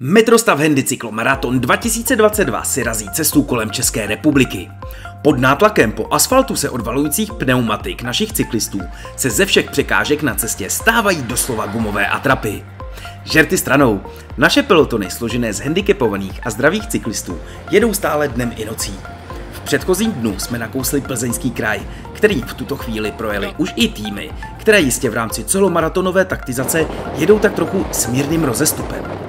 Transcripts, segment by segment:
Metrostav Handy Cyklomaraton 2022 si razí cestu kolem České republiky. Pod nátlakem po asfaltu se odvalujících pneumatik našich cyklistů se ze všech překážek na cestě stávají doslova gumové atrapy. Žerty stranou, naše pelotony složené z handicapovaných a zdravých cyklistů jedou stále dnem i nocí. V předchozím dnu jsme nakousli plzeňský kraj, který v tuto chvíli projeli už i týmy, které jistě v rámci celomaratonové taktizace jedou tak trochu s mírným rozestupem.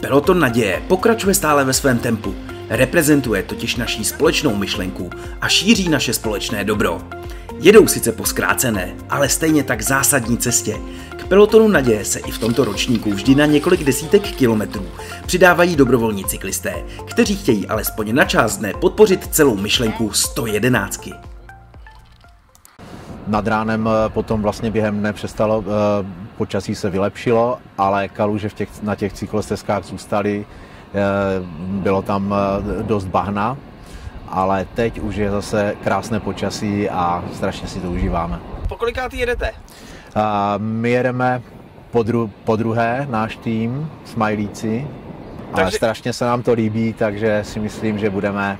Peloton naděje pokračuje stále ve svém tempu. Reprezentuje totiž naší společnou myšlenku a šíří naše společné dobro. Jedou sice po zkrácené, ale stejně tak zásadní cestě. K pelotonu naděje se i v tomto ročníku vždy na několik desítek kilometrů přidávají dobrovolní cyklisté, kteří chtějí alespoň na část dne podpořit celou myšlenku 111. Nad ránem eh, potom vlastně během dne přestalo, eh, počasí se vylepšilo, ale kaluže v těch, na těch cyklostezkách zůstaly, eh, bylo tam dost bahna, ale teď už je zase krásné počasí a strašně si to užíváme. Po kolikátý jedete? My jedeme po, dru, po druhé, náš tým, Smajlíci, a Takže- strašně se nám to líbí, takže si myslím, že budeme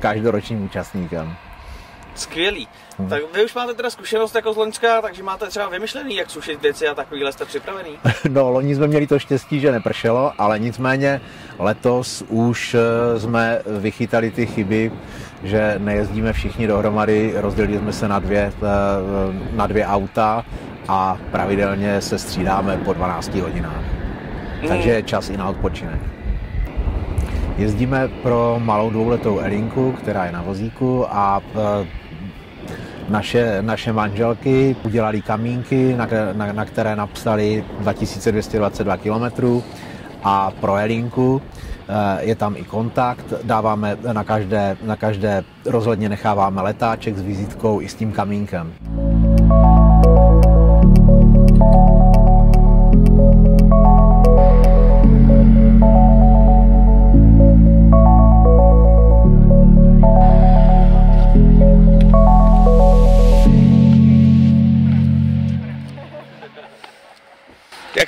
každoročním účastníkem. Skvělý. Tak vy už máte teda zkušenost jako z Loňska, takže máte třeba vymyšlený, jak sušit věci a takovýhle jste připravený. No, loni jsme měli to štěstí, že nepršelo, ale nicméně letos už eh, jsme vychytali ty chyby, že nejezdíme všichni dohromady, rozdělili jsme se na dvě, eh, na dvě auta a pravidelně se střídáme po 12 hodinách. Takže je čas i na odpočinek. Jezdíme pro malou dvouletou Elinku, která je na vozíku a eh, naše, naše manželky udělali kamínky, na, na, na které napsali 2222 km a pro Elinku eh, je tam i kontakt, dáváme na každé, na každé rozhodně necháváme letáček s vizitkou i s tím kamínkem.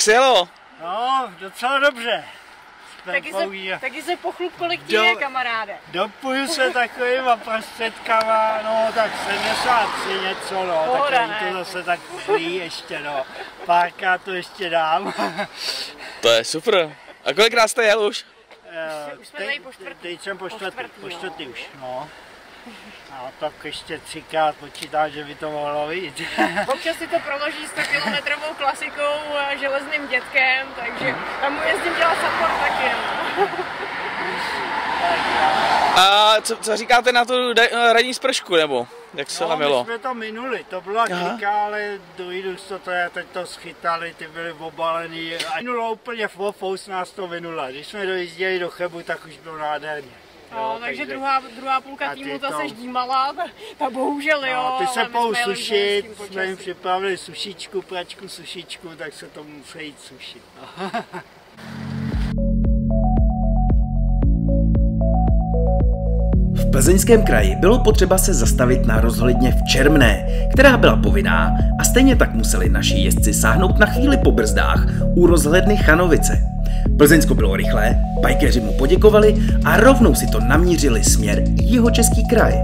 Se jelo? No, docela dobře. Taky se, taky se pochlup, kolik ti je, kamaráde. Dopuju se takovýma prostředkama, no tak 73 něco, no, Pohoda, tak to zase tak zlý ještě, no. Párkrát to ještě dám. To je super. A kolikrát jste jel už? Eh, Už jsme tady po čtvrtý. Teď jsem po Po čtvrtý, čtvrtý, po čtvrtý už, no. A tak ještě třikrát počítám, že by to mohlo být. Občas si to proloží 100 kilometrovou klasikou a železným dětkem, takže tam mu jezdím dělat support taky. No. A co, co říkáte na tu de- ranní spršku, nebo jak se No, vám my jsme to minuli, to byla klika, ale druhý družstvo to je, teď to schytali, ty byly obalený. A minulo úplně v fous nás to minula. Když jsme dojížděli do Chebu, tak už bylo nádherně. No, takže druhá, druhá půlka týmu to- zase ždímala, ta, ta bohužel jo. No, ty se pou sušit, jsme jim připravili sušičku, pračku, sušičku, tak se to musí jít sušit. No. V plzeňském kraji bylo potřeba se zastavit na rozhledně v Čermné, která byla povinná a stejně tak museli naši jezdci sáhnout na chvíli po brzdách u rozhledny Chanovice. Plzeňsko bylo rychlé, bajkeři mu poděkovali a rovnou si to namířili směr jeho český kraj.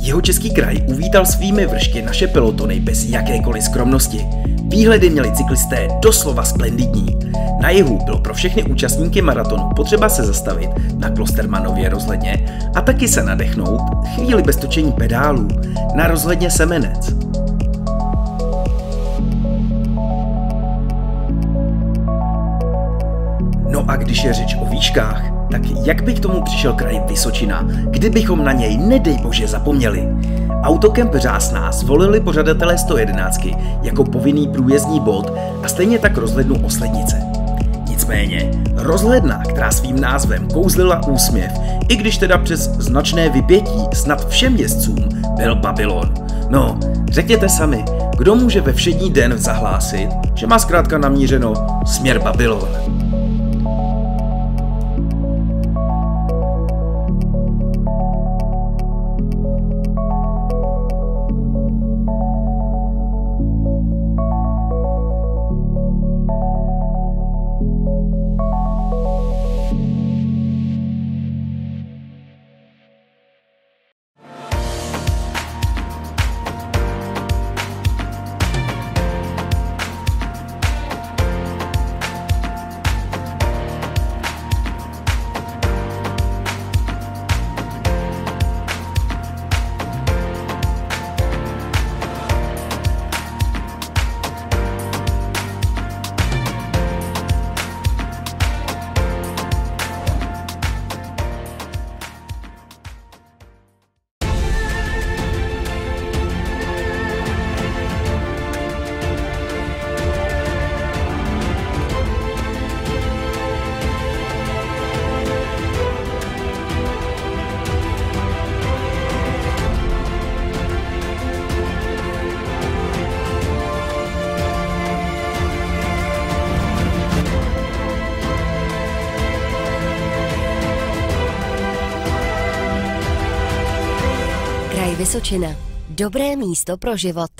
Jeho český kraj uvítal svými vršky naše pelotony bez jakékoliv skromnosti. Výhledy měli cyklisté doslova splendidní. Na jihu bylo pro všechny účastníky maratonu potřeba se zastavit na Klostermanově rozhledně a taky se nadechnout chvíli bez točení pedálů na rozhledně Semenec. No a když je řeč o výškách, tak jak by k tomu přišel kraj Vysočina, kdybychom na něj nedej bože zapomněli? Autokemp Řásná zvolili pořadatelé 111 jako povinný průjezdní bod a stejně tak rozhlednu Oslednice. Nicméně, rozhledna, která svým názvem kouzlila úsměv, i když teda přes značné vypětí snad všem jezdcům, byl Babylon. No, řekněte sami, kdo může ve všední den zahlásit, že má zkrátka namířeno směr Babylon. Vysočina. Dobré místo pro život.